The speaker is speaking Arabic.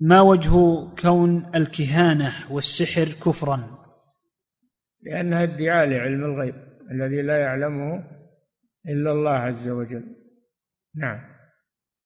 ما وجه كون الكهانة والسحر كفرا؟ لأنها ادعاء لعلم الغيب الذي لا يعلمه إلا الله عز وجل. نعم.